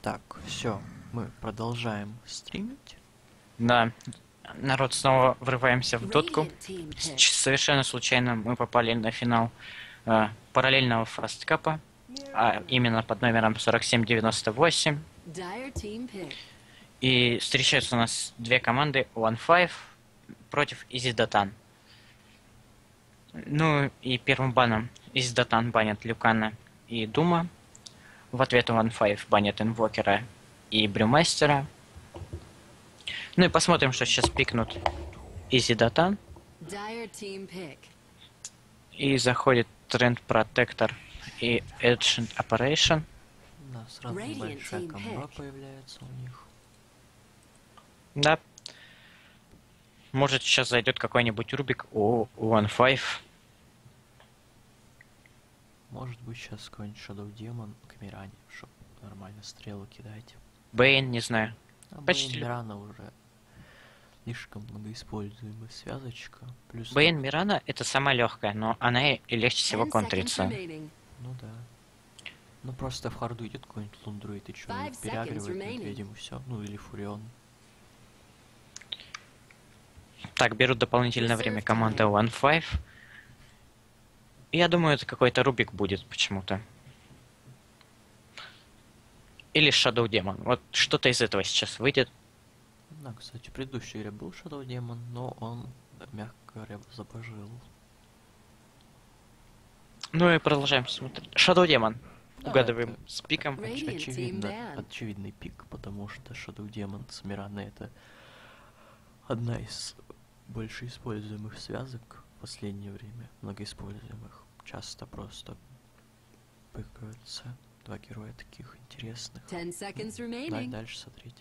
Так, все, мы продолжаем стримить. Да, народ снова врываемся в дотку. С- Совершенно случайно мы попали на финал э, параллельного фасткапа, а именно под номером 4798. Dire team pick. И встречаются у нас две команды One Five против Datan. Ну и первым баном Datan банят Люкана и Дума. В ответ One Five банят Инвокера и Брюмастера. Ну и посмотрим, что сейчас пикнут team pick. И заходит Тренд Протектор и Ancient Operation. Да, сразу Radiant большая комба появляется у них. Да. Может сейчас зайдет какой-нибудь Рубик у One Five. Может быть сейчас какой-нибудь Shadow Demon к Миране, чтобы нормально стрелы кидать. Бэйн, не знаю. А Почти. Бэйн Мирана уже слишком многоиспользуемая связочка. Плюс... Бэйн Мирана это самая легкая, но она и легче всего 10 seconds контрится. Ну да. Ну просто в харду идет какой-нибудь Lone Druid, и seconds переагривает медведем и все. Ну или Фурион. Так, берут дополнительное время команда One Five. Я думаю, это какой-то Рубик будет почему-то. Или Shadow Demon. Вот что-то из этого сейчас выйдет. Да, кстати, в предыдущей игре был Shadow Demon, но он, мягко говоря, забожил. Ну и продолжаем смотреть. Shadow Demon. Да, Угадываем это с пиком. Оч- очевидно, очевидный пик, потому что Shadow Demon с Мираной это одна из больше используемых связок в последнее время, многоиспользуемых. Часто просто пыкаются два героя таких интересных. 10 seconds Давай дальше смотреть.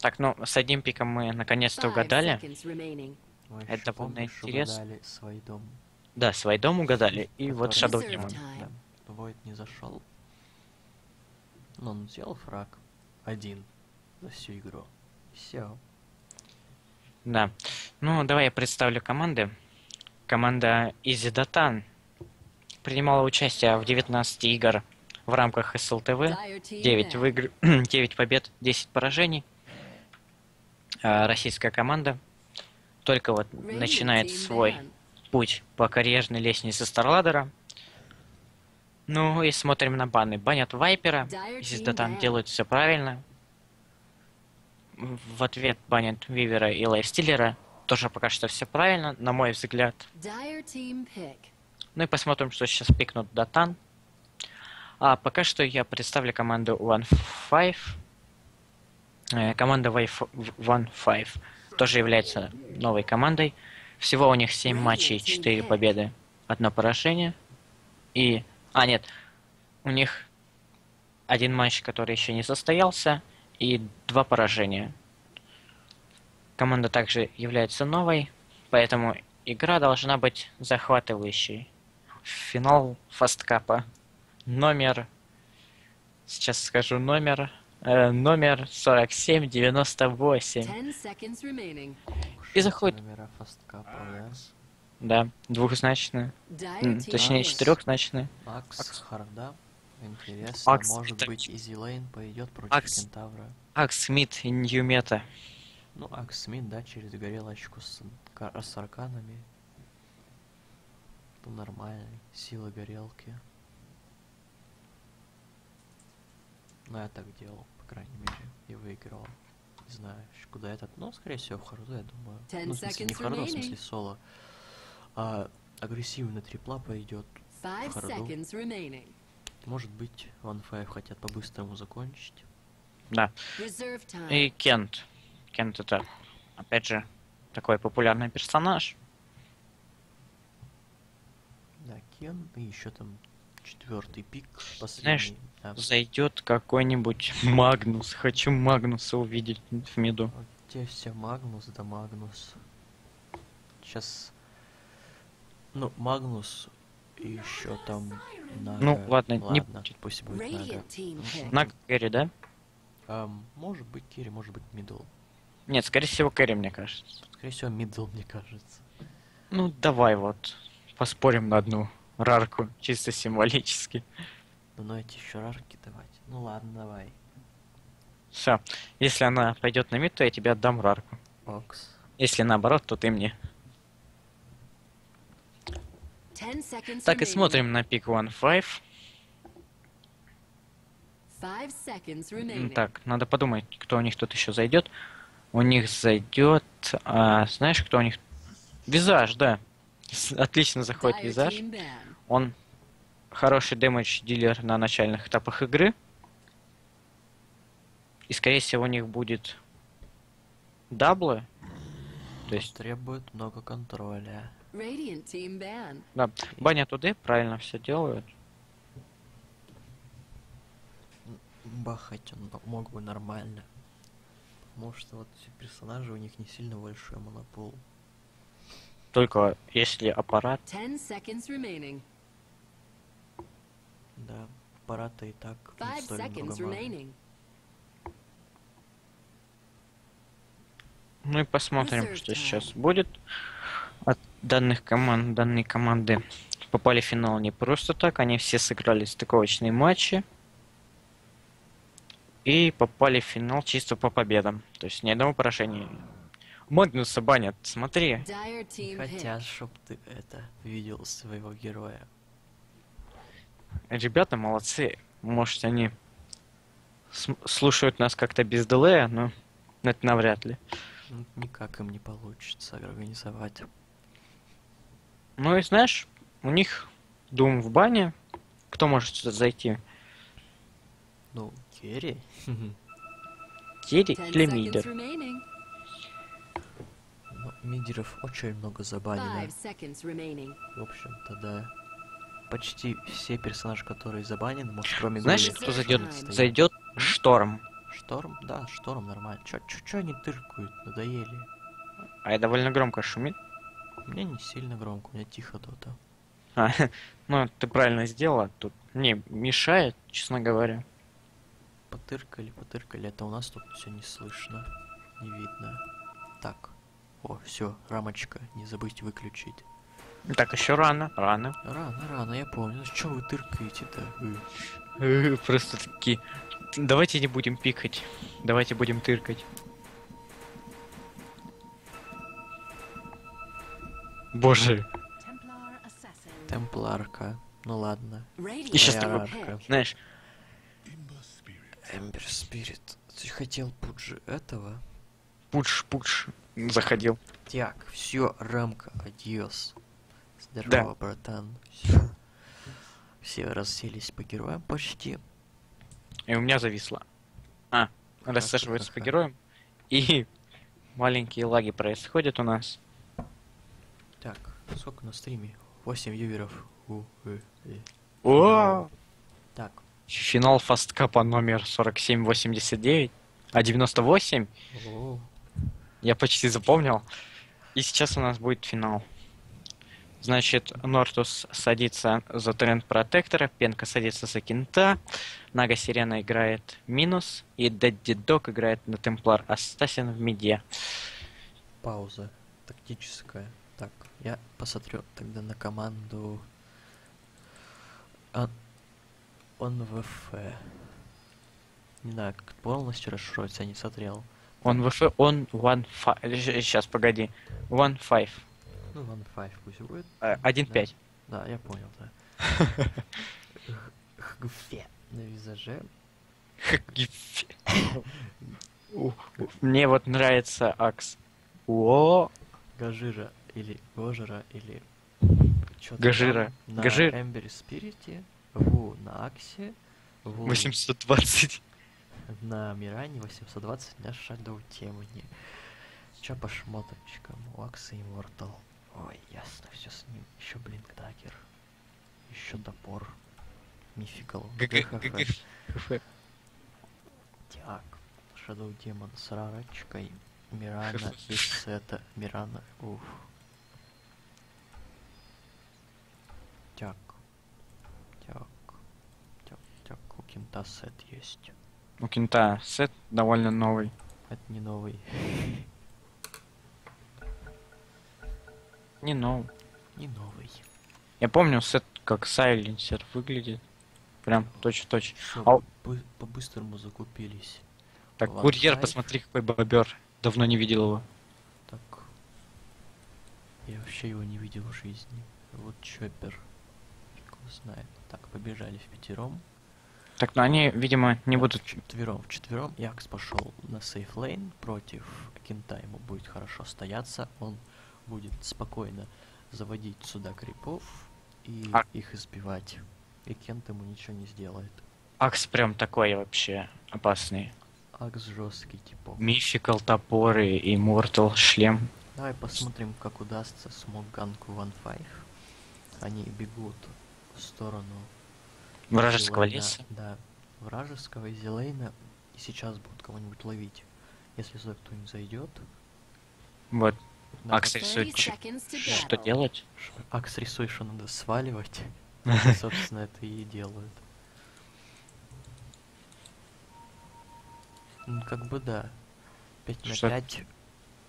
Так, ну с одним пиком мы наконец-то угадали. seconds remaining. Ой, Это довольно помнишь, интересно. угадали свой дом. Да, свой дом угадали. И вот который- Shadow Reserve Demon. Да, Войд не зашел. Но он сделал фраг один за всю игру. Все. Да. Ну, давай я представлю команды. Команда Datan принимала участие в 19 игр в рамках СЛТВ. Dire team 9, ban. выигр... 9 побед, 10 поражений. А, Российская команда только вот начинает свой путь по карьерной лестнице Старладера. Ну и смотрим на баны. Банят Вайпера. Ban. делают все правильно. В ответ банят Вивера и Лайфстиллера. Тоже пока что все правильно, на мой взгляд. Ну и посмотрим, что сейчас пикнут Датан. А пока что я представлю команду One Five. Э, Команда One Five тоже является новой командой. Всего у них 7 матчей, 4 победы, одно поражение. И... А, нет. У них один матч, который еще не состоялся, и два поражения. Команда также является новой, поэтому игра должна быть захватывающей. Финал фасткапа. Номер... Сейчас скажу номер... э, номер 4798. 10 seconds remaining. И заходит- Номера фасткапа, да? Да, двухзначные. М, Точнее, четырехзначные. Акс, Харда. Интересно, Акс может это- быть, Изи Лейн пойдет против Акс. Кентавра. Акс Смит и Ньюмета. Ну, Акс Смит, да, через горелочку с, с арканами. Ну, нормальный. Сила горелки. Ну, я так делал, по крайней мере, и выиграл. Не знаю, куда этот, ну, скорее всего, в харду, я думаю. Ну, в смысле, не seconds в харду, а в смысле соло. А агрессивно трипла пойдет. 5 Харду. seconds remaining. Может быть, One Five хотят по-быстрому закончить. Да. Reserve time. И Кент. Кент это, опять же, такой популярный персонаж. Да, Кен, и еще там четвертый пик, последний. Да, Зайдет какой-нибудь Магнус. Хочу Магнуса увидеть в миду. Вот те все Магнус да Магнус. Сейчас. Ну, Магнус и еще там Нага. Ну, ладно, не ладно, будет. пусть будет Нага. Radiant team pick. На carry, да? Ам, может быть carry, может быть middle. Нет, скорее всего, carry, мне кажется. Скорее всего, middle, мне кажется. Ну, давай вот. Поспорим на одну рарку, чисто символически. Ну но эти еще рарки давать. Ну ладно, давай. Все. Если она пойдет на мид, то я тебе отдам рарку. Окс. Если наоборот, то ты мне. Так и смотрим на пик 1-5. Five seconds М, remaining. Так, надо подумать, кто у них тут еще зайдет. У них зайдет. а, знаешь, кто у них? Визаж, да. Отлично заходит визаж. Он хороший дэмэдж дилер на начальных этапах игры. И скорее всего у них будет даблы. То есть, Требует много контроля. Radiant team ban. да, баня туды, правильно все делают. Бахать он мог бы нормально. Что вот персонажи у них не сильно большой монопол. Только если аппарат. Да, аппараты и так не столь много. Ну и посмотрим, что сейчас будет. От данных команд, данные команды попали в финал не просто так, они все сыграли стыковочные матчи. И попали в финал чисто по победам. То есть ни одного поражения. Магнуса банят, смотри. Хотят, hit. чтоб ты это видел своего героя. Ребята молодцы. Может, они слушают нас как-то без дилея, но это навряд ли. Ну, Никак им не получится организовать. Ну и знаешь, у них Дум в бане. Кто может сюда зайти? Ну, Керри? Керри Ten или Мидер? Ну, мидеров очень много забанено. В общем-то, да. Почти все персонажи, которые забанены, может, кроме Знаешь, Гули, кто зайдет? Стоит. Зайдет Шторм. Шторм? Да, Шторм нормально. Чё, чё, чё они тыркают? Надоели. А я довольно громко шумит. Мне не сильно громко, у меня тихо то-то. А, ну, ты правильно сделала. Тут не мешает, честно говоря. Потыркали, потыркали. Это у нас тут все не слышно, не видно. Так. О, все, рамочка, не забыть выключить. Так, еще рано, рано. Рано, рано, я помню. Ну что вы тыркаете-то? Э, Просто такие. Давайте не будем пикать. Давайте будем тыркать. Боже. Темпларка. Ну ладно. И team такой. Знаешь, Эмбер Спирит. Ты хотел пуджи этого? пуш, пуш заходил. Так, все, рамка, адьос. Здорово, Да. братан. Все. Все расселись по героям почти. И у меня зависло. А, рассаживаются по героям. И маленькие лаги происходят у нас. Так, сколько на стриме? 8 вьюверов. У, э, э. О! Финал фасткапа номер 4789. А 98? о, Я почти запомнил. И сейчас у нас будет финал. Значит, Нортус садится за тренд протектора, Пенка садится за кента, Нага Сирена играет минус, и Дэдди Док играет на Темплар Ассасин в миде. пауза. Тактическая. Так, я посмотрю тогда на команду... А... Он ВФ. Не знаю, как полностью расшифровывается, я не смотрел. Он ВФ, он one five. Сейчас, погоди. One five. Ну, One Five пусть будет. Э, Один Да. пять. Да, я понял, да. Хгфе на визаже. Мне вот нравится Акс. О, Гажира или Гожира или... Гажира. На Гажир. Эмбер Спирите, Ву на Аксе, Ву 820. на Миране, 820 на Shadow Темани. Чё по шмоточкам? У Акса Immortal. Ой, ясно, все с ним. Еще Блинк Даггер. Еще топор. Мификал. Так, Shadow Demon с рарочкой. Мирана из сета. Мирана, уф. Так. Так. Так, так, у Кента сет есть. У Кента сет довольно новый. Это не новый. Не новый. Не новый. Я помню сет как сайленсер выглядит. Прям точь-в-точь. А- бы- по-быстрому закупились. Так, One курьер, Five. посмотри, какой бобер. Давно не видел его. Так. Я вообще его не видел в жизни. Вот Чоппер. Фиг его знает. Так, побежали в пятером. Так, ну они, видимо, не будут... Вчетвером, вчетвером. Якс пошел на сейф лейн против Кента. Ему будет хорошо стояться. Он будет спокойно заводить сюда крипов и А- их избивать. И Кент ему ничего не сделает. Акс прям такой вообще опасный. Акс жесткий типок. Мификал топоры и Мортал шлем. Давай посмотрим, как удастся смог ганку Five. Они бегут в сторону Вражеского Зелейна, леса. Да, вражеского из Зелейна. И сейчас будут кого-нибудь ловить. Если сюда кто-нибудь зайдет. Вот. да, Акс вот 30 рисует, что делать. Акс рисует, что надо сваливать. Собственно, это и делают. Ну, как бы да. 5 на Что- 5,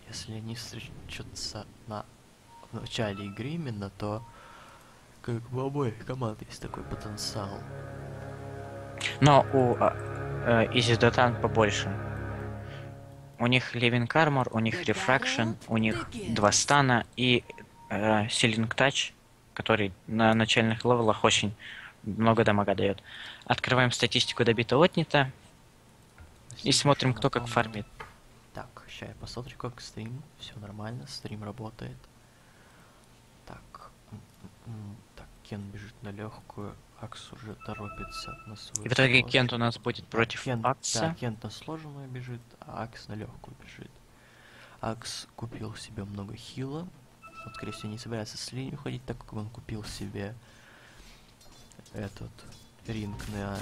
если они встречаются на в начале игры именно, то как у обоих команд есть такой потенциал. Но у а, э, Easy Dotan побольше. У них Living Armor, у них Refraction, у них два стана и э, Sealing Touch, который на начальных левелах очень много дамага дает. Открываем статистику добито отнято и смотрим, кто как фармит. Так, сейчас я посмотрю, как стрим. Все нормально, стрим работает. Так, Кен бежит на легкую, Акс уже торопится на свою. И в итоге. Кент у нас будет против Кент- Акса. Да, Кент на сложную бежит, а Акс на легкую бежит. Акс купил себе много хила. Вот, скорее всего, не собирается с линии уходить, так как он купил себе этот ринг на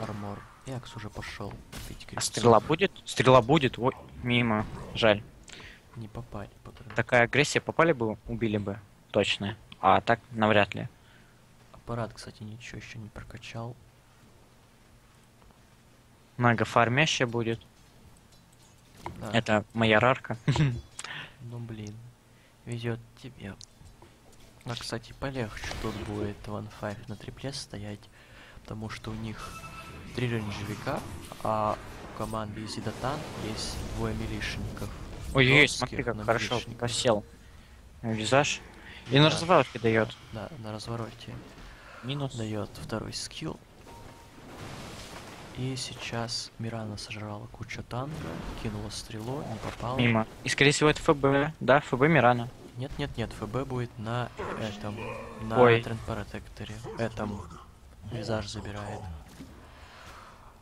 армор. И Акс уже пошел А стрела будет? Стрела будет. Ой, мимо. Жаль. Не попали патроны. Такая агрессия попали бы, убили бы. Точно. А так навряд ли. Аппарат, кстати, ничего еще не прокачал. Много фармящая будет. Да, Это моя рарка. Ну блин, везет тебе. А, кстати, полегче тут будет One Five на трипле стоять, потому что у них три рейнджевика, а у команды из Идатан есть двое милишников. Ой-ой-ой, Жёстких, смотри, как хорошо просел. Визаж. И на Да. развороте дает. Да, на развороте Минус. дает второй скилл. И сейчас Мирана сожрала кучу танка, кинула стрелу, не попала. Мимо. И скорее всего это ФБ. Да, ФБ Мирана. Нет, нет, нет, ФБ будет на этом, на Ой. Тренд Протекторе. Этом визаж забирает.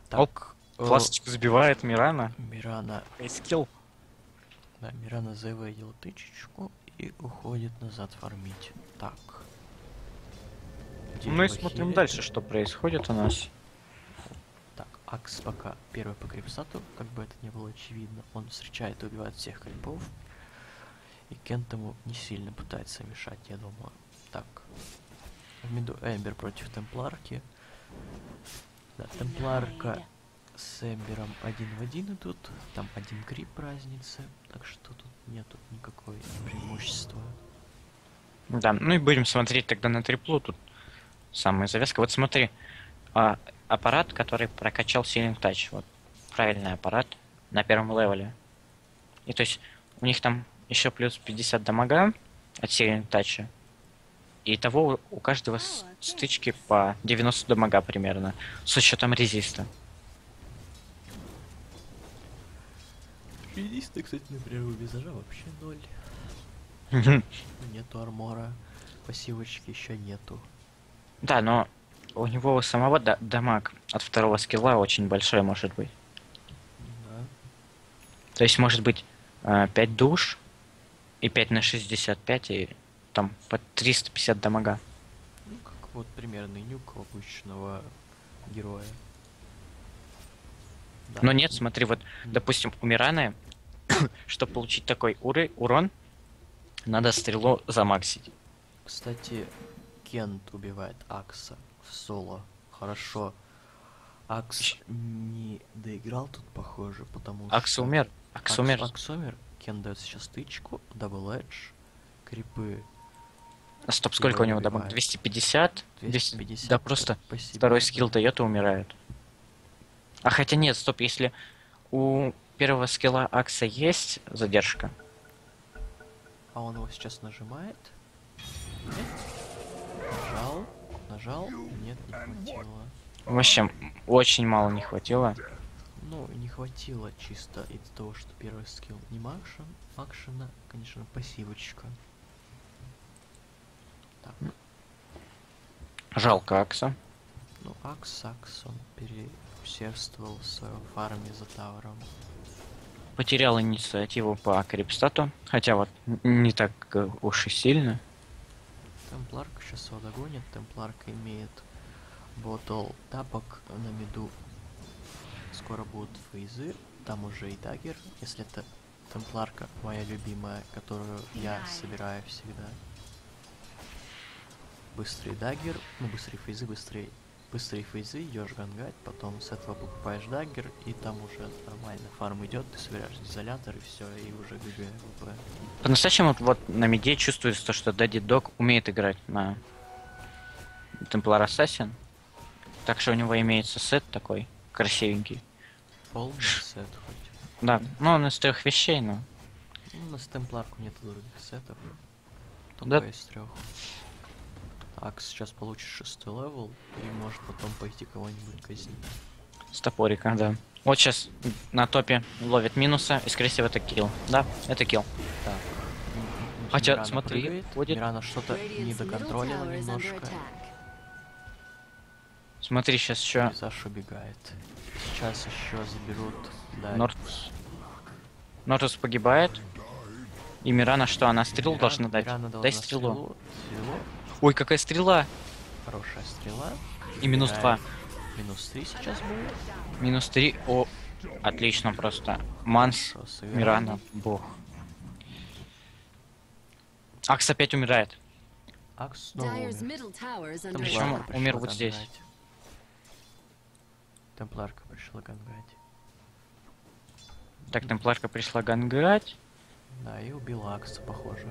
Так, э, Фласочку забивает Мирана. Мирана, Скилл. да, Мирана заводил тычечку и уходит назад фармить. Так. Ну смотрим хилит. дальше, что происходит у нас. Так, Акс пока первый по крипсату, как бы это не было очевидно. Он встречает и убивает всех крипов. И Кент ему не сильно пытается мешать, я думаю. Так. В миду Эмбер против Темпларки. Да, Темпларка с Эмбером один в один идут. Там один крип разницы. Так что тут нету никакой преимущества. Да, ну и будем смотреть тогда на триплу. Тут самая завязка. Вот смотри, а, аппарат, который прокачал Sealing Touch. Вот, правильный аппарат на первом левеле. И то есть у них там еще плюс 50 дамага от Sealing Touch. И того у каждого стычки по 90 дамага примерно. С учетом резиста. Резисты, кстати, например, у визажа вообще ноль. Нету армора. Пассивочки еще нету. Да, но у него у самого да- дамаг от второго скилла очень большой может быть. Да. То есть может быть 5 душ и 5 на 65 и там по 350 дамага. Ну, как вот примерный нюк обычного героя. Да. Но нет, смотри, вот, допустим, у Мираны, чтобы получить такой уры, урон, надо стрелу замаксить. Кстати, Кент убивает Акса в соло. Хорошо. Акс не доиграл тут, похоже, потому что... Акс умер. Акс умер. Акс умер. Кент дает сейчас тычку, double edge, крипы А Стоп, сколько у него выбивает. 250? 200? 250. Да просто Спасибо. второй скилл дает и умирает. А хотя нет, стоп, если у первого скилла Акса есть задержка, А он его сейчас нажимает? Нет? Нажал? Нет, не хватило. вообще очень мало не хватило. Ну, не хватило чисто из-за того, что первый скилл не макшен, акшена, конечно, пассивочка. Так, Жалко Акса. ну Акс, Акс, он переусердствовал в своем фарме за тавером. Потерял инициативу по крипстату, хотя вот не так э, уж и сильно. Темпларка сейчас его догонит, Темпларка имеет bottle тапок на миду. Скоро будут фейзы, там уже и дагер, если это Темпларка моя любимая, которую я собираю всегда. Быстрый дагер, ну быстрые фейзы, быстрые быстрые фейзы, идешь гангать, потом с этого покупаешь дагер, и там уже нормально фарм идет, ты собираешь изолятор и все, и уже GG WP. По-настоящему вот на миде чувствуется то, что Daddy Dog умеет играть на Templar Assassin. Так что у него имеется сет такой красивенький. Полный сет хоть. Да, ну он из трех вещей, но Ну, на темпларку нет других сетов. Только Да. из трех. Акс сейчас получит шестой левел и может потом пойти кого-нибудь казнить. с топорика, да. Вот сейчас на топе ловит минуса, и скорее всего это килл. Да, это килл. Хотя, Мирана смотри, прыгает, будет- Мирана что-то is under немножко. Смотри, сейчас еще Визаж убегает. Сейчас еще заберут да, Нортус. Нортус погибает. И Мирана что, она Мирана- должна дать? Мирана Дай стрелу. стрелу. Ой, какая стрела! Хорошая стрела. И минус два. Минус три сейчас будет. Минус 3. О, отлично просто. Манс. Мирана, бог. Акс опять умирает. Акс снова умер. пришла умер вот здесь. Темпларка пришла гангать. Так, темпларка пришла гангать. Да, и убила Акса, похоже.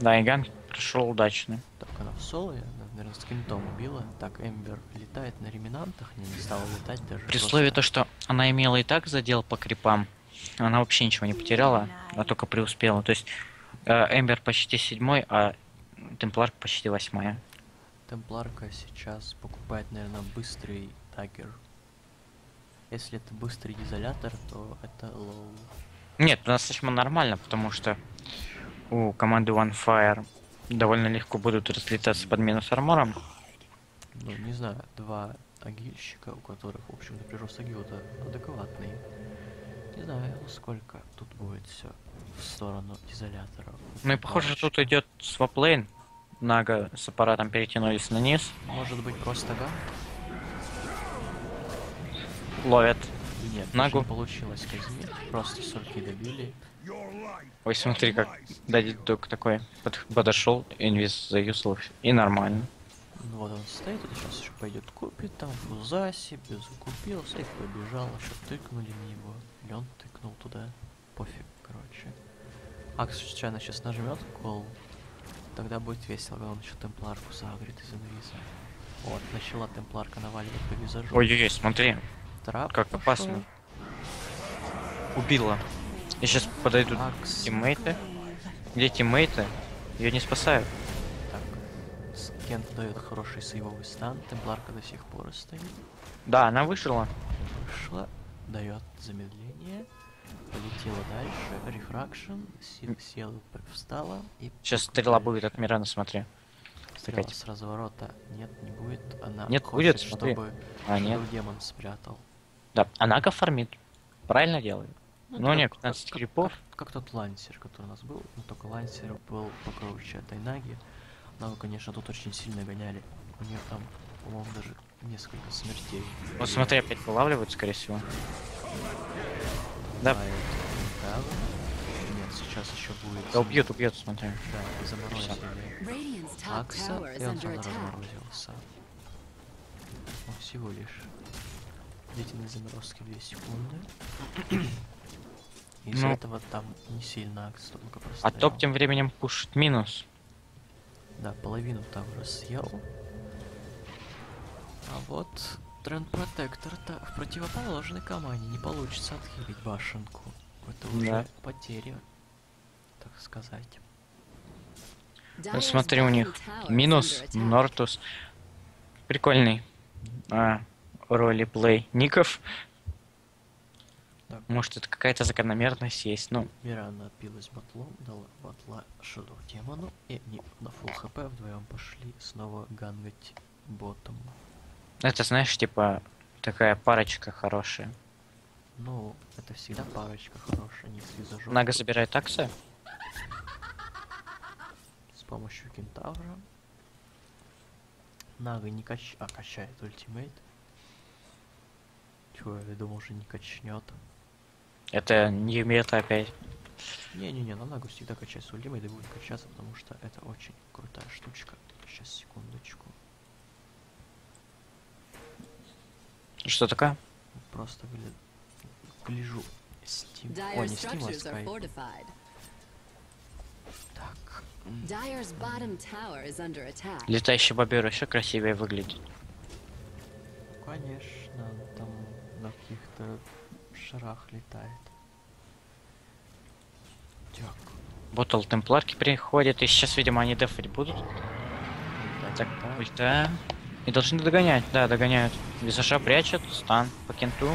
Да, и ганг пришел удачно. Так, она в соло, она, наверное, с кентом убила. Так, Эмбер летает на ремнантах, не, не стала летать даже. При условии то, что она имела и так задел по крипам, она вообще ничего не потеряла, а только преуспела. То есть э, Эмбер почти седьмой, а Темплар почти восьмая. Темпларка сейчас покупает, наверное, быстрый даггер. Если это быстрый изолятор, то это low. Нет, по-настоящему нормально, потому что у команды One Fire довольно легко будут разлетаться под минус армором. Ну, не знаю, два агильщика, у которых, в общем-то, прирост агилда адекватный. Не знаю, сколько тут будет все в сторону изолятора. Ну и похоже, тут идет сваплейн. Нага с аппаратом перетянулись на низ. Может быть, просто ган? Ловят. Нет, Нагу. получилось казнить. Просто сорки добили. Ой, смотри, как Дадит Дог такой под- подошел, инвиз заюзал, и нормально. Ну вот он стоит, это сейчас еще пойдет купит, там фуза себе закупился и побежал, еще тыкнули в него. Или он тыкнул туда. Пофиг, короче. Акс случайно сейчас нажмет кол. Тогда будет весело, он еще темпларку загрит из инвиза. Вот, начала темпларка наваливать по визажу. Ой-ой-ой, смотри, Трап как пошёл. опасно. Убила. И сейчас подойдут Акс. тиммейты. Где тиммейты? Ее не спасают. Так. Кент дает хороший сейвовый стан, темпларка до сих пор стоит. Да, она вышла. Вышла, дает замедление, полетела дальше, рефракшн, села, п- встала и... Сейчас стрела будет от Мирана, смотри. Стрела с разворота нет, не будет. Она Нет, хочет, будет, чтобы А, нет. Демон спрятал. Да, она фармит. Правильно делает. Ну, как- нет, как- 15 как- крипов. Как, как тот лансер, который у нас был, но только лансер был покруче от Айнаги. Но, конечно, тут очень сильно гоняли. У нее там, по-моему, даже несколько смертей. Вот смотри, опять вылавливают, скорее всего. Да. Нет, сейчас еще будет. Да убьет, убьет, смотри. Да, заморозили. Radiant's top Акса, и он разморозился. Ну, всего лишь. Длительность заморозки 2 секунды. Из-за Ну. этого там не сильно акс, только просто. А топ тем временем пушит минус. Да, половину тавра съел. А вот Тренд Протектор-то в противоположной команде не получится отхилить башенку. Это уже Да. потеря, так сказать. Смотри, у них минус. Нортус. Прикольный. А, ролеплей ников. Так, Может, это какая-то закономерность есть. Ну, Мирана отбилась батлом, дала батла Шадоу демону, и они на фул хп вдвоем пошли снова гангать ботом. это, знаешь, типа, такая парочка хорошая. Ну, это всегда парочка хорошая, не связожёг. Нага забирает такса. С помощью кентавра. Нага не кач... А, качает ультимейт. Чего, я думал, уже не качнет. Это не мета опять. Не-не-не, на Нагу всегда качается ультимейт и будет качаться, потому что это очень крутая штучка. Сейчас, секундочку. Что такое? Просто гля... гляжу. Steam. О, Dyer's не Steam, а structures are Sky. fortified. Так. м, Dyer's bottom tower is under attack. Летающий бобер еще красивее выглядит. Конечно, он там на каких-то шарах летает. Так. Ботл темпларки приходят, и сейчас, видимо, они дефать будут. Так, да. ульта. И должны догонять, да, догоняют. Визажа прячут, стан по кенту.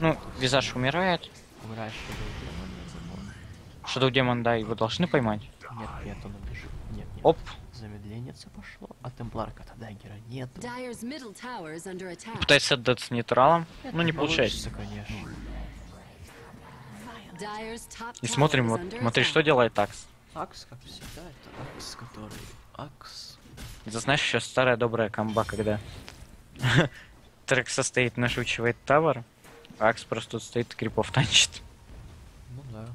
Ну, визаж умирает. Выращивает демона, демон. Шадоу демон, да, его должны поймать. Нет, нет, он убежит. Нет, нет. Оп. Замедление пошло, а темпларка-то даггера нет. Attack. Пытается отдаться нейтралом. Ну, не получается. конечно. И смотрим, вот, смотри, что делает такс. Акс, как всегда, это Акс, который... Акс... Это знаешь, еще старая добрая комба, когда трек состоит, нашучивает тавер, а Акс просто тут стоит и крипов танчит. Ну да.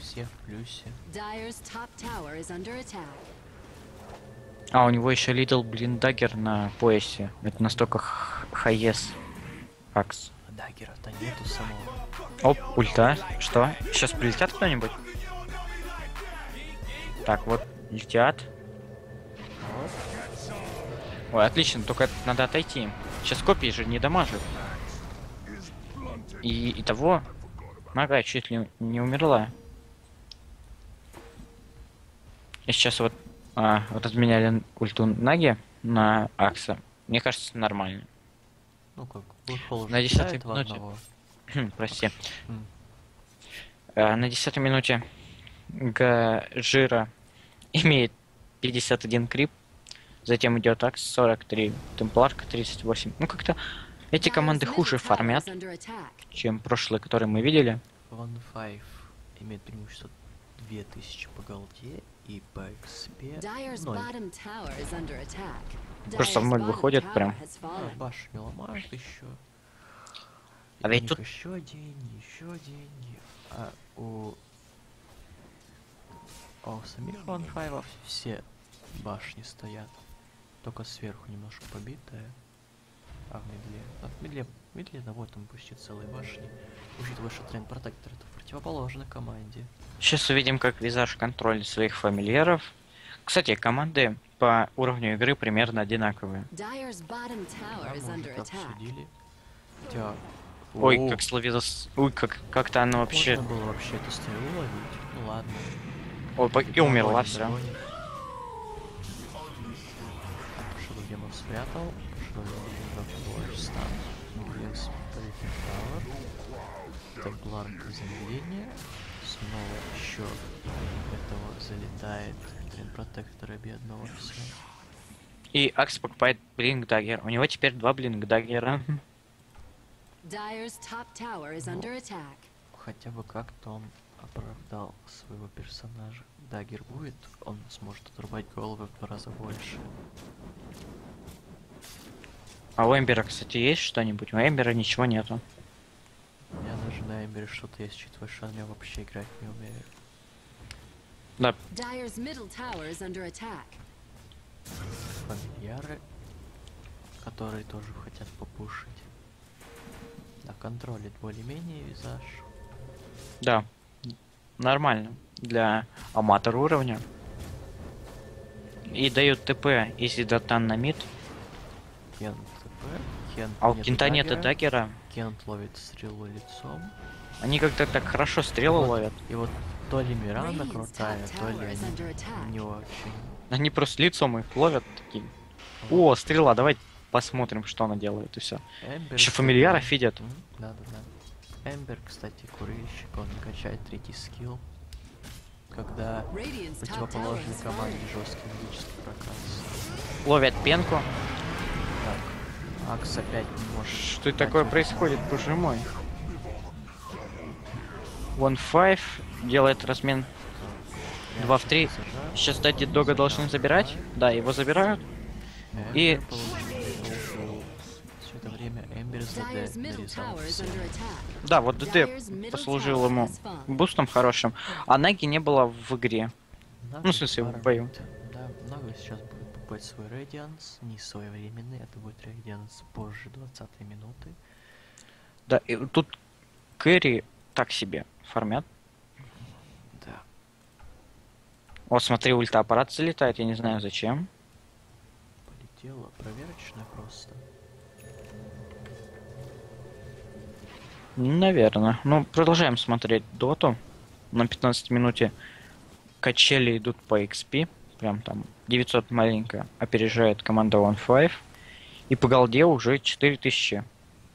Все в плюсе. Dire's top tower is under attack. А, у него еще видел, Blink Dagger на поясе. Это настолько хаес. Axe. Dagger а-то нету самого. Оп, ульта. Что? Сейчас прилетят кто-нибудь? Так, вот, летят. Ой, отлично, только надо отойти. Сейчас копии же не дамажит. И, и того, Нага чуть ли не умерла. И сейчас вот а, разменяли ульту Наги на Акса. Мне кажется, нормально. Ну как, На уже 10-й кидает в минуте. одного. Хм, Прости. А, на 10 минуте Гажира имеет 51 крип. Затем идет Акс 43, Темпларка 38. Ну как-то эти команды хуже фармят, чем прошлые, которые мы видели. One Five имеет преимущество 2000 по голде и по XP Dyer's 0. bottom tower is under attack. Просто в ноль выходит прям. А, башню ломают еще. А ведь тут- еще деньги, еще деньги. А у... А у самих Five все башни стоят. Только сверху немножко побитая. А в медле... А в медле... В медле, да вот он почти целой башни. Учитывая, что тренд протектор это в противоположной команде. Сейчас увидим, как Визаж контролит своих фамильяров. Кстати, команды по уровню игры примерно одинаковые. Да. Ой, О, как словилось... Ой, как, как-то оно вообще... Можно было вообще эту стрелу ловить. Ну ладно. Ой, по- и умерла все. Demon спрятал. Shadow Тауэр. Темплар замедление. Снова еще этого залетает. Трин протектора бедного все. И Акс покупает Блинк Даггер. У него теперь два Блинк Даггера. Ну. Хотя бы как-то он оправдал своего персонажа. Дагер будет, он сможет отрубать головы в два раза больше. А у Эмбера, кстати, есть что-нибудь? У Эмбера ничего нету. У меня даже на Эмбере что-то есть, учитывая, что я вообще играть не умею. Да. Фамильяры, которые тоже хотят попушить. Да, контролит более-менее визаж. да. Нормально. Для аматор уровня. И дают ТП, если Датан на мид. Кент ТП. Кент А у нету Кента нет даггера, даггера. Кент ловит стрелу лицом. Они как-то так хорошо стрелы Вот. ловят. И вот то ли Мирана Radiant's крутая, то ли они не очень. Они просто лицом их ловят такие. О, стрела, давай посмотрим, что она делает, и все. Эмбер, Еще фамильяра фидят. Да, да, да. Эмбер, кстати, курильщик, он качает третий скилл. Когда противоположной команде жесткий магический проказ. Ловят пенку. Акс опять не может. Что это такое происходит, боже мой? One Five делает размен Так, 2 в 3. сажают. Сейчас дать Дога должны забирать. Да, его забирают. И-. Да, вот ДД послужил ему бустом хорошим. А Наги не было в игре. Ну, в смысле, в бою. Да, Нага сейчас будет покупать свой Радианс, не своевременный, это будет Радианс позже 20 минуты. Да, и тут Кэрри так себе формят. Да. Вот смотри, ульта аппарат залетает, я не знаю зачем. Полетела проверочная просто. Наверное. Ну, продолжаем смотреть доту. На 15 минуте качели идут по XP. Прям там 900 маленько опережает команда One Five. И по голде уже 4000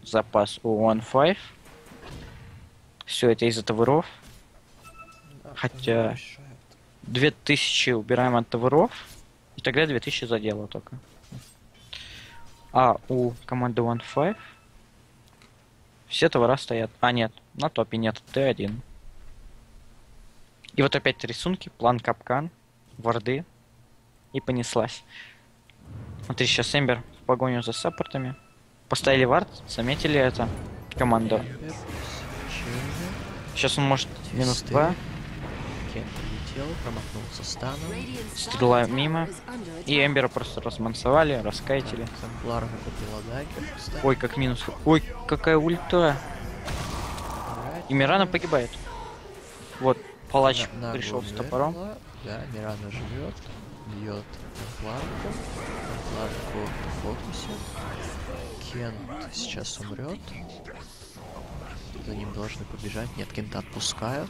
запас у One Five. Все это из-за товаров. Да, Хотя- не мешает. 2000 убираем от товаров. И тогда 2000 задела только. А у команды One Five все товара стоят. А, нет, на топе нет, Т1. И вот опять рисунки, план капкан, варды. И понеслась. Смотри, сейчас Эмбер в погоню за саппортами. Поставили вард, заметили это. Команда. Челли. Сейчас он может минус Тесты. 2. Кент полетел, промахнулся станом. Стрела мимо. И. Эмбера просто размансовали, раскайтили. Ой, как минус. Ой, какая ульта. И Мирана погибает. Вот, палач На- пришел с топором. Да, Мирана живет, бьет Темпларку. Темпларку в фокусе. Кент сейчас умрет. За ним должны побежать. Нет, Кента отпускают.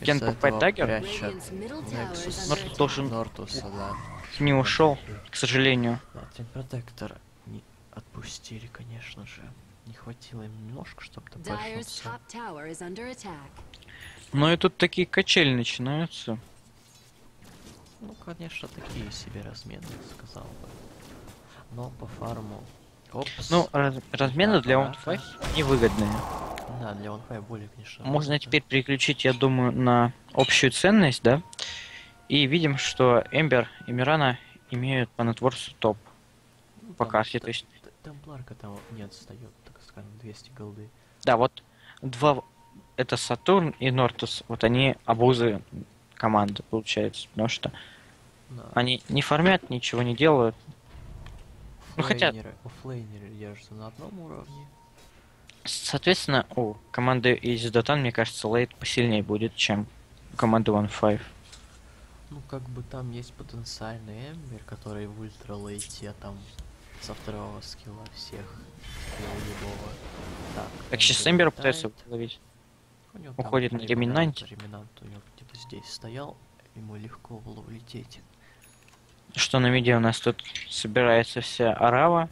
Кент Вместо покупает даггер? under Нортус должен- Нортуса, да. Не ушел, к сожалению. Да, Трин Протектора не отпустили, конечно же. Не хватило им немножко, чтобы under attack. Но и тут такие качели начинаются. Ну, конечно, такие себе размены, сказал бы. Но по фарму... Опс. Ну, раз- размены для. OneFive невыгодные. Да, для OneFi более, конечно. Можно выгодно. теперь переключить, я думаю, на общую ценность, да? И видим, что Эмбер и Мирана имеют по нетворсу топ Ну, по там карте. То есть, Темпларка там не отстает, так скажем, 200 голды. да, вот два... Это Сатурн и Нортус. Вот они обузы команды, получается. Потому что Да. они не фармят, ничего не делают. Ну, хотя- Оффлейнеры- держатся на одном уровне. Соответственно, у команды из Дотан, мне кажется, лейт посильнее будет, чем у команды One Five. Ну, как бы там есть потенциальный Эмбер, который в ультра лейте там со второго скилла всех скилл любого. Так, Так, сейчас Эмбер летает. пытается ловить. Уходит на реминант. Реминант у него где-то здесь стоял, ему легко было улететь. Что на медиа у нас тут собирается вся арава.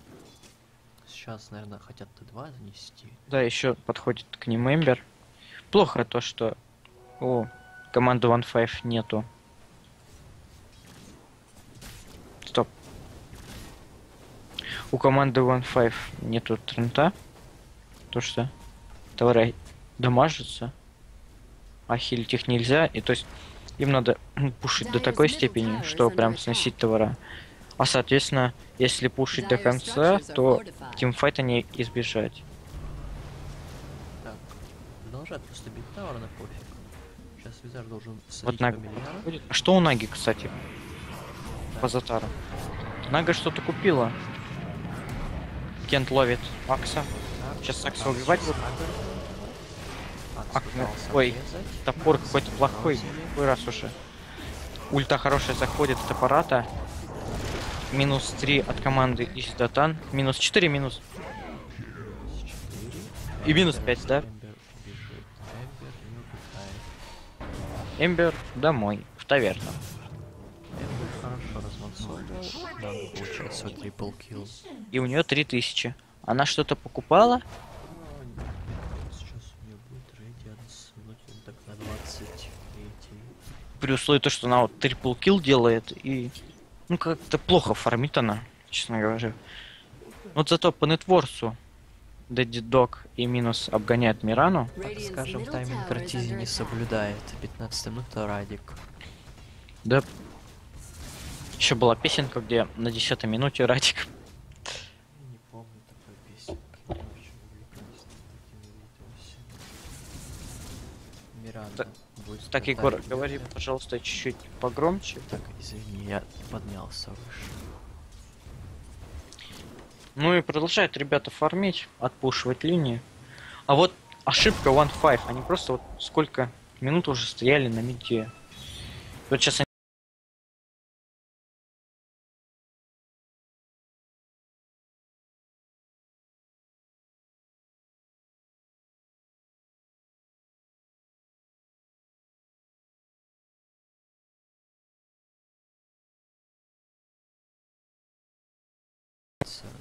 Сейчас, наверное, хотят Т2 занести. Да, еще подходит к ним Эмбер. Плохо то, что у команды One Five нету. Стоп. У команды One Five нету трента. То что товары дамажатся. А хилить их нельзя. И то есть им надо пушить до такой степени, что прям сносить товара. А соответственно, если пушить до конца, то тимфайта не избежать. Так, продолжает просто бить Тауэр на пофиг. Сейчас Визар должен Вот садить Наг фамильяра. будет. А что у Наги, кстати, по Затару? Нага что-то купила. Кент ловит Акса. Сейчас Акса Акс убивать сейчас ой. Топор какой-то плохой. Какой раз уже. Ульта хорошая заходит от аппарата. минус 3 от команды из Датан. Минус 4, минус. И минус 5, да? Эмбер домой, в таверну. Получать свой трипл килл. И у нее 3000. Она что-то покупала? Сейчас у нее будет Radiance, ну так на 23. При условии то, что она вот трипл килл делает и... Ну как-то плохо фармит она, честно говоря. Вот зато по нетворсу Дэдди Дог и минус обгоняет Мирану. Так скажем, тайминг Артизи не соблюдает. 15 минут а Радик. Да. Еще была песенка, где на 10 минуте Радик. Так, Егор, тайминге. говори, пожалуйста, чуть-чуть погромче. Так, извини, я поднялся выше. Ну и продолжают ребята фармить, отпушивать линии. А вот ошибка One Five. Они просто вот сколько минут уже стояли на миде. Вот сейчас они...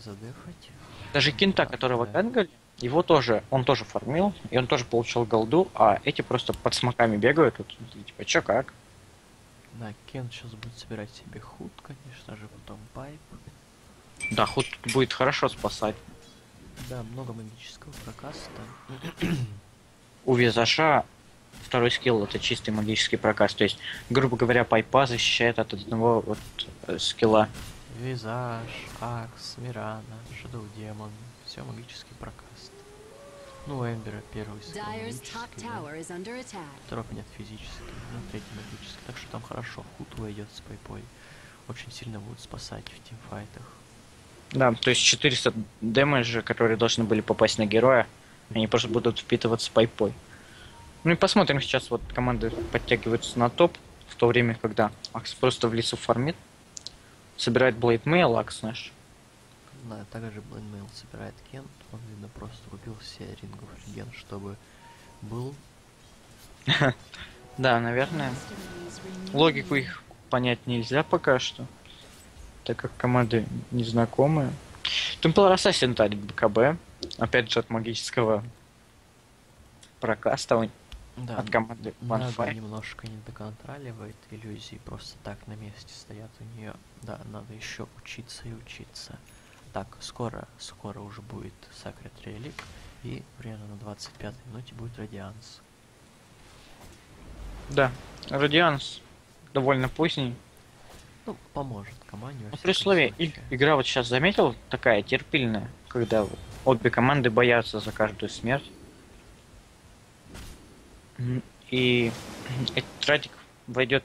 Задефать. Даже Кента, которого Да. gank али, его тоже, он тоже фармил, и он тоже получил голду, а эти просто под smoke ами бегают. Вот, типа, чё как? Да, Кент сейчас будет собирать себе hood, конечно же, потом pipe. Да, hood будет хорошо спасать. Да, много магического прокаста. У Визаша второй skill это чистый магический прокаст. То есть, грубо говоря, pipe а защищает от одного вот э, скилла. Визаж, Акс, Мирана, Shadow Демон. Все магический прокаст. Ну, Эмбера первый магический, да. Второй, нет, физический, ну, третий магический. Так что там хорошо, худ уйдет с пайпой. Очень сильно будут спасать в тимфайтах. Да, то есть 400 дэмэджа, которые должны были попасть на героя, они просто будут впитываться пайпой. Ну и посмотрим сейчас, вот команды подтягиваются на топ, в то время, когда Axe просто в лесу фармит, собирает Blademail, Axe наш. Да, также Blademail собирает Кент. Он, видно, просто купил все ring of regen, чтобы был. Да, наверное. Логику их понять нельзя пока что, так как команды незнакомые. Templar Assassin тарит БКБ, опять же от магического прокаста, Да, от команды One немножко не доконтроливает иллюзии, просто так на месте стоят у нее. Да, надо еще учиться и учиться. Так, скоро, скоро уже будет Sacred Relic, и примерно на 25 минуте будет Радианс. Да, Радианс довольно поздний. Ну, поможет команде. Но при условии, и- игра вот сейчас заметил такая терпильная, когда обе команды боятся за каждую смерть. И этот радик войдет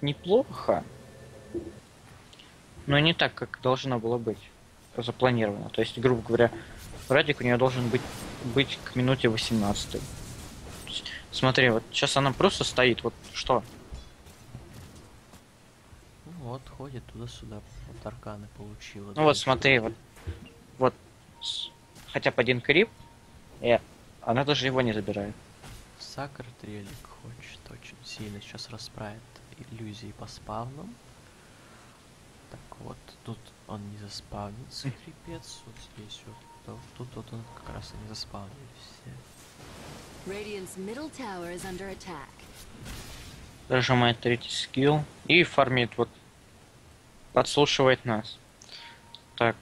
неплохо, но не так, как должно было быть запланировано. То есть, грубо говоря, радик у нее должен быть, быть к минуте 18. То есть, смотри, вот сейчас она просто стоит, вот что? Ну вот, ходит туда-сюда, вот арканы получила. Ну вот смотри, вот, вот хотя бы один крип, и она даже его не забирает. Сакр Трелик хочет очень сильно сейчас расправит иллюзии по спавнам. Так вот, тут он не заспавнится, хрипец, вот здесь вот. то- Тут вот он как раз и не заспавнились все. Radiant's middle tower is under attack. Зажимает третий скилл и фармит, вот, подслушивает нас. Так,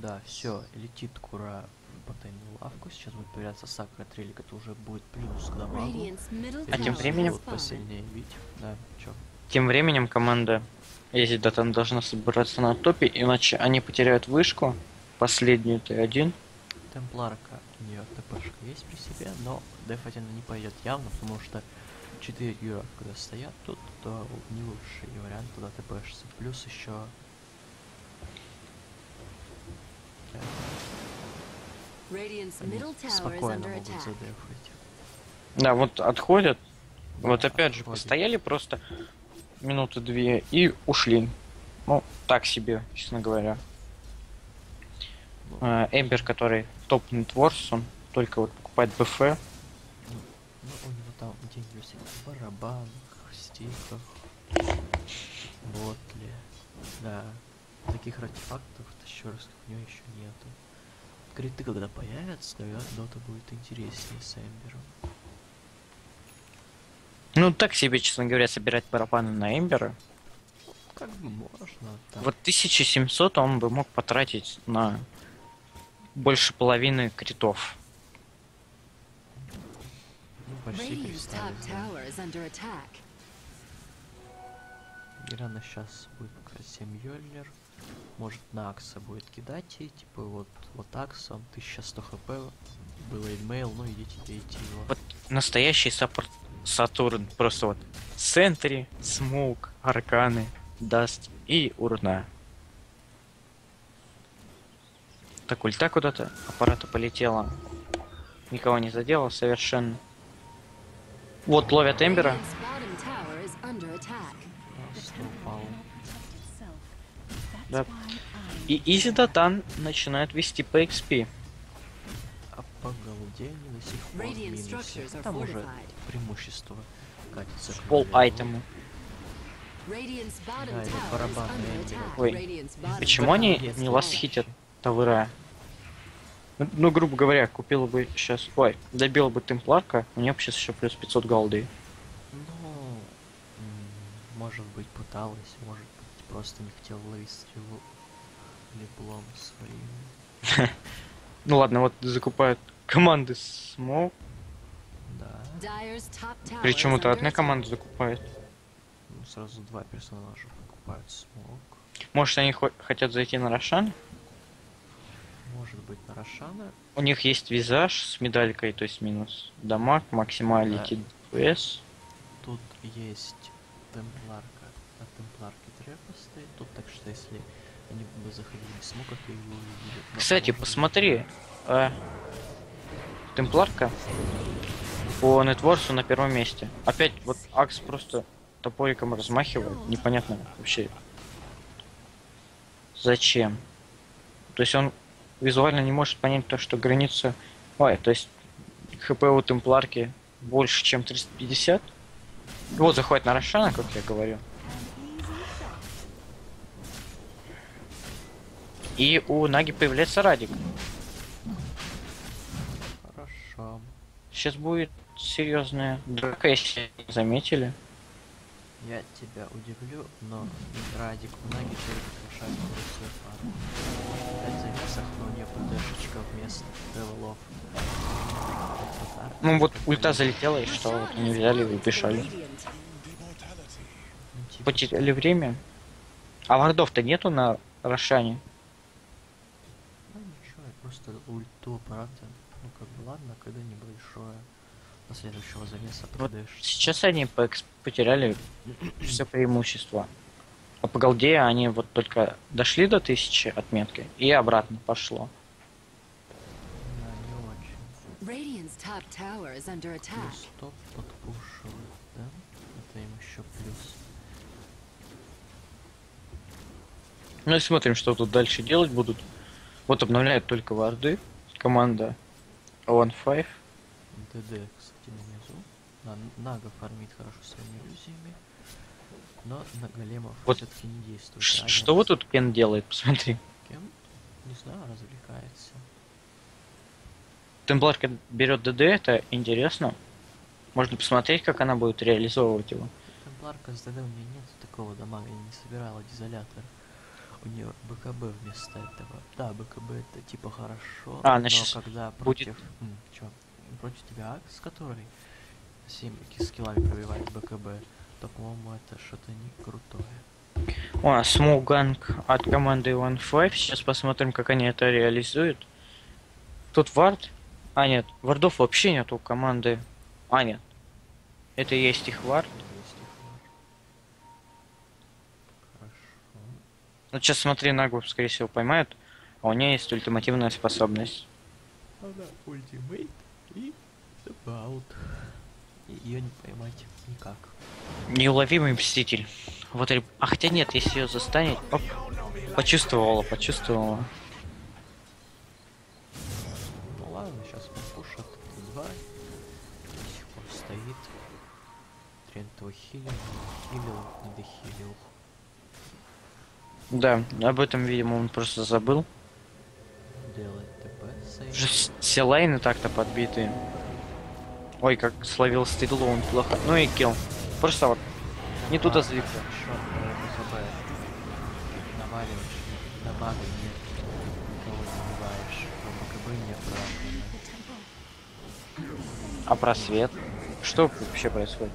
Да, все, летит Кура в потайную лавку. Сейчас будет появляться Сакра Трелик, это уже будет плюс к дамагу. А тем временем- посильнее бить. Да, чё. тем временем команда, если да там должна собраться на топе, иначе они потеряют вышку, последнюю Т1. Темпларка, у нее ТПшка есть при себе, но дефать она не пойдет явно, потому что 4 героя, когда стоят тут, то не лучший вариант туда ТПшиться. Плюс еще... Они спокойно могут задефать. Да, вот отходят, вот Да, опять же, отходит. постояли просто минуты две и ушли. Ну, так себе, честно говоря. Ну, Э, Эмбер, который топ Нетворс, он только вот покупает БФ. Ну, у него там деньги у всяких барабанах, стиках, ботли. Да. Таких артефактов, еще раз, у него еще нету. Криты, когда появятся, тогда дота будет интереснее с Эмбером. Ну, так себе, честно говоря, собирать барабаны на Эмбера. Как бы можно. Там, Вот 1700 он бы мог потратить на больше половины критов. ну, почти. Ирана сейчас будет раз 7 Йоллер. Может на Акса будет кидать и типа вот вот Аксом 1100 хп было имейл, ну идите бейте его. Вот настоящий саппорт Сатурн. Просто вот Sentry, Smoke, Арканы, Dust и Урна. Так, ульта куда-то, аппарата полетела. Никого не задела совершенно. Вот ловят Ember а. И EZDOTAN начинает вести по XP. А по голде они до сих пор минусе. Там уже преимущество катится. Пол айтему. Да, или барабаны. Ой, Почему они не falling. ласхитят Тавыра? Ну, Ну, грубо говоря, купила бы сейчас... Ой, добила бы Темпларка, у нее бы сейчас еще плюс 500 голды. Ну, может быть пыталась, может быть просто не хотела ловить стрелу леплом своим. Ну ладно, вот закупают команды Смоук. Да. Tower Причем это одна команда закупает. Ну, сразу два персонажа покупают смог. Может, они хо- хотят зайти на Рошан? Может быть на Рошана. У них есть визаж с медалькой, то есть минус дамаг, максималити ДПС. Тут есть темпларка. На темпларке трепа стоит. Тут так что если они бы заходили без смока, то его. Но Кстати, посмотри. а, Темпларка по нетворсу на первом месте. Опять вот Акс просто топориком размахивает. Непонятно вообще. Зачем? То есть он визуально не может понять то, что граница... Ой, то есть хп у темпларки больше, чем 350. Вот заходит на Рошана, как я говорю. И у Наги появляется Радик. Хорошо. Сейчас будет серьезная драка, если не заметили. Я тебя удивлю, но Радик Унаги только решает свой фарм. У нее ПДшечка вместо level ов. Ну вот ульта залетела, и что? Вот они взяли и типа, Потеряли время. А ward ов-то нету на Рошане. Ну просто ульту, правда. Ну как бы ладно, когда небольшое. До следующего замеса Вот ПДш. Сейчас они по потеряли все преимущество. А по голде они вот только дошли до тысячи отметки и обратно пошло. Да. Radiant's top tower is under attack. Плюс топ подпушивают, да? Это им еще плюс. Ну и смотрим, что тут дальше делать будут. Вот обновляют только варды. Команда One Five. ДД, кстати. На, Нага фармит хорошо своими иллюзиями. Но на големов Вот все-таки не действует. Ш-. Что вот тут Кен делает? Посмотри. Кем? Не знаю, развлекается. Темпларка берет ДД, это интересно. Можно посмотреть, как она будет реализовывать его. Темпларка с ДД у нее нет такого дамага, я не собирала дизолятор. У нее БКБ вместо этого. Да, БКБ это типа хорошо, А, она но щас когда будет- против... М, чё? Против тебя Axe, который 7 skill ами пробивает БКБ, то, по-моему, это что-то не крутое. О, Smoke gank от команды One Five. Сейчас посмотрим, как они это реализуют. Тут ward. А, нет, ward ов вообще нет у команды. А, нет. Это и есть их ward. Ну, сейчас смотри, Нагу, скорее всего, поймают. А у нее есть ультимативная способность. Она ультимейт и about. Ее не поймать никак. Неуловимый мститель. Вот, а хотя нет, если ее застанет... Оп. Почувствовала, почувствовала. Ну ладно, сейчас пушат Т2. До сих пор стоит. Трент его хилил, хилил. Да, об этом, видимо, он просто забыл. ТП. Уже все лайны так-то подбиты. Ой, как словил стрелу, он плохо. Ну и килл. Просто вот не туда А, БКБ не оправдано. А просвет? Что вообще происходит?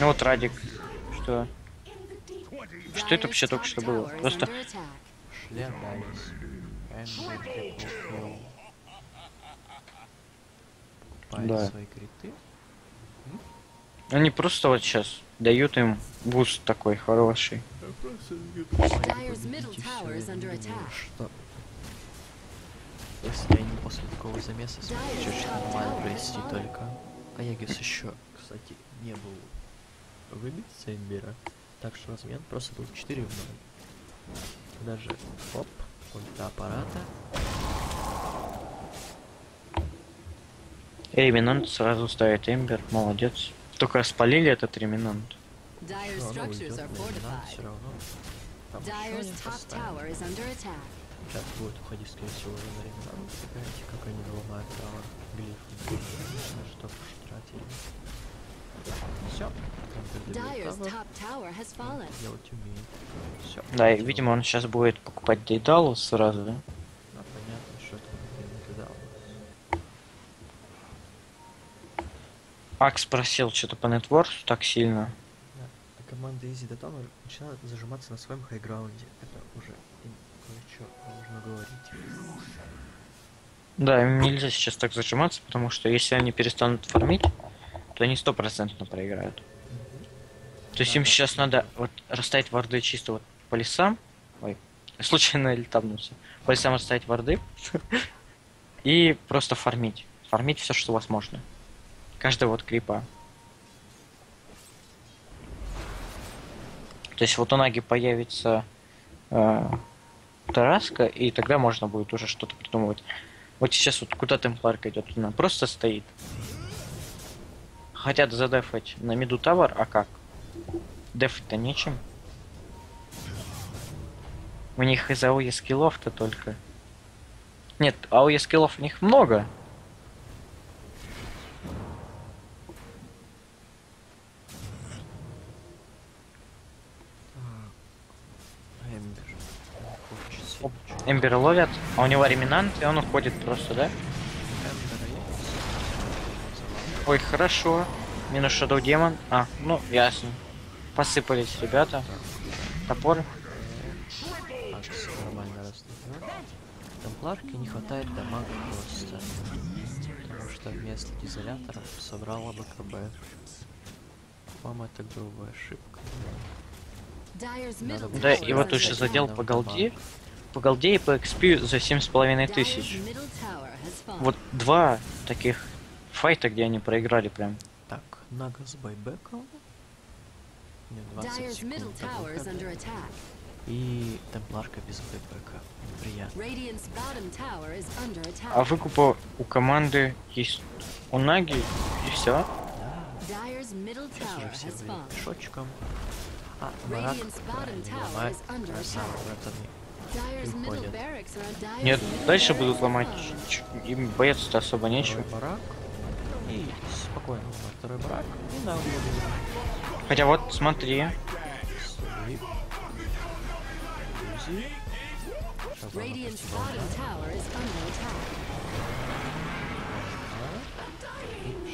Ну вот Радик. Что? Что это вообще только что было? Просто Да. они просто вот сейчас дают им буст такой хороший. Что? Если они после такого замеса смогут top нормально провести только. Аягис еще, кстати, не был выбит Эмбера. Так что размен просто был 4 в 0. Даже оп, ульта аппарата. Реминант сразу ставит Эмбер, молодец. Только спалили этот реминант. Равно уйдет все равно. Там. Сейчас будет уходить, скорее всего, уже на ремонт. Знаете, как они ломают товар. Глиф. Что уж тратили. Все. Да, и, видимо, он сейчас будет покупать Дейдалу сразу, да? Да, понятно, что. Акс просел что-то по нетворсу так сильно. Да. А команда Easy Daytona начинает зажиматься на своем хайграунде. Это уже кое-что нужно говорить. Да, им нельзя сейчас так зажиматься, потому что если они перестанут фармить, то они стопроцентно проиграют. То есть им сейчас надо вот расставить варды чисто вот по лесам. Ой, случайно летабнулся. По лесам расставить варды. И просто фармить. Фармить все, что возможно. Каждый вот крипа. То есть вот у Наги появится э, Тараска, и тогда можно будет уже что-то придумывать. Вот сейчас вот куда темпларка идет? Она просто стоит. Хотят задефать на миду тавер, а как? Дефать-то нечем. У них из АОЕ скиллов-то только. Нет, АОЕ скиллов у них много. Чё. Эмбер ловят, а у него реминант, и он уходит просто, да? Ой, хорошо. Минус Shadow Демон. А, ну, ясно. Посыпались ребята. Топор. Темпларки не хватает дамага просто. Потому что вместо изолятора собрала БКБ. По-моему, это грубая ошибка. Надо Да, и вот уже задел по голде. По голде и по XP за семь с половиной тысяч. Вот два таких файта, где они проиграли прям. Так, Нага с байбеком. Мне 20 Dyer's секунд middle до tower is выхода. under attack. И темпларка без байбека. Приятно. Radiant's bottom tower is under attack. А выкупа у команды есть у Наги и все. Да, сейчас уже все пешочком. А, tower ломает. Красава, братаны. Нет, дальше будут ломать. Им бояться-то особо нечего. Барак. И спокойно ломать второй барак. И на. Хотя вот, смотри. Слип.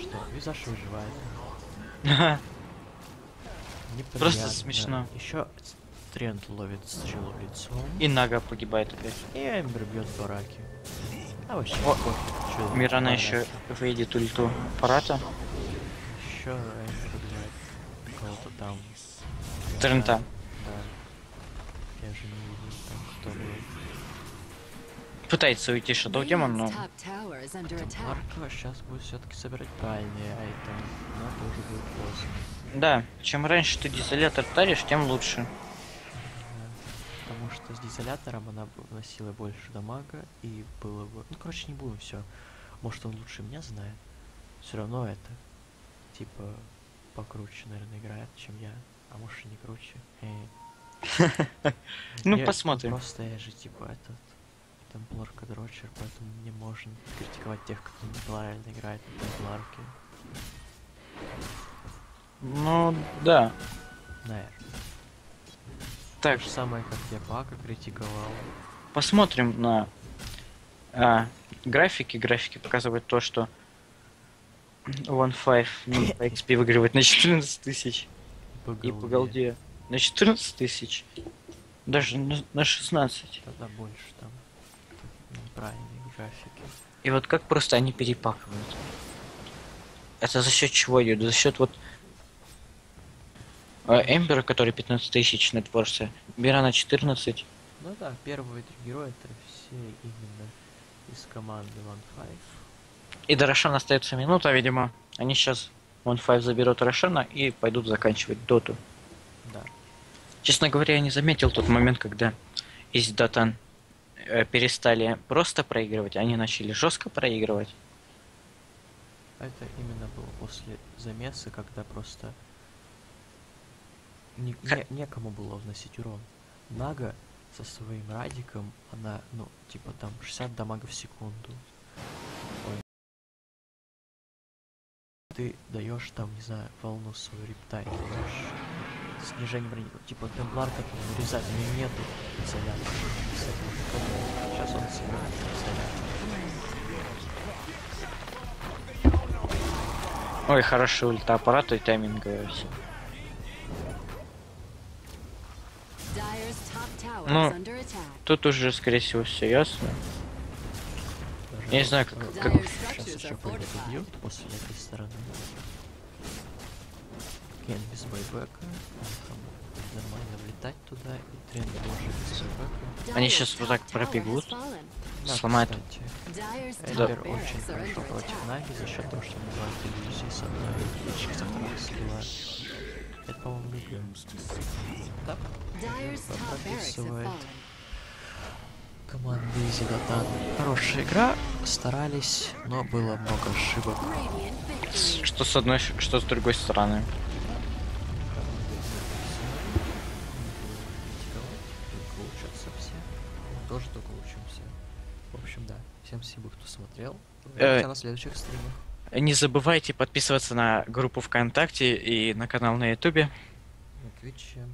Что? Визаж выживает. Просто смешно. Еще тренд ловит стрелу в лицо. И Нага погибает опять. И Эмбер бьет бараки. А вообще, О, чё Мирана еще выйдет ульту аппарата. Еще Эмбер бьет кого-то там. Трента. Да. Я же не видел там, кто был. Пытается уйти Shadow Demon, но Radiant's top tower is under attack. Марко сейчас будет все-таки собирать правильные айтемы, но это уже будет поздно. Да, чем раньше ты дизолятор таришь, тем лучше. Дизолятором она бы вносила больше дамага и было бы... Ну, короче, не будем все. Может, он лучше меня знает. Все равно это, типа, покруче, наверное, играет, чем я. А может, и не круче. Э. Ну, посмотрим. Просто я же, типа, этот... Темплорка дрочер, поэтому мне можно критиковать тех, кто неправильно играет на темпларке. Ну, да. Наверное. Так, же самое, как я Пака критиковал. посмотрим на а, графики. Графики показывают то, что One Five ну, по XP выигрывает на 14 тысяч. И по голде на 14 тысяч. Даже на, на 16. Тогда больше там неправильные графики. И вот как просто они перепакивают. Это за счет чего идет? За счет вот э, Эмбера, который 15 тысяч на творце, Бирана 14. Ну да, первые три героя это все именно из команды One Five. И до Рошана остается минута, видимо. Они сейчас One Five заберут Рошана и пойдут заканчивать доту. Да. Честно говоря, я не заметил тот момент, когда из Датан э, перестали просто проигрывать, они начали жестко проигрывать. А Это именно было после замеса, когда просто не- не- некому было вносить урон. Нага со своим радиком, она, ну, типа там 60 дамага в секунду. Ой. Ты даешь там, не знаю, волну свою рептай, даешь снижение брони. Ну, Типа темплар так не вырезать, у него нету изолятора. Сейчас он собирает изолятор. Ой, хороший ультааппарат и тайминговый все. Ну. Тут уже, скорее всего, все ясно. Я не знаю, как- как- Сейчас еще fortified. убьют после этой стороны. Кен без байбека. Там нормально влетать туда. И Трен тоже без байбека. Они щас вот так пробегут. Да, Сломает. кстати, Эндер очень хорошо против. Наги за счет того, что называют иллюзии с одной ячки со второй скилла. Это, по-моему, прописывает. fallen. команда Изидатан. Хорошая игра, старались, но было много ошибок. Что с одной, что с другой стороны. Тоже только учимся. В общем, да. Всем спасибо, кто смотрел. Э, Увидимся на следующих стримах. Не забывайте подписываться на группу ВКонтакте и на канал на Ютубе. На Твиче.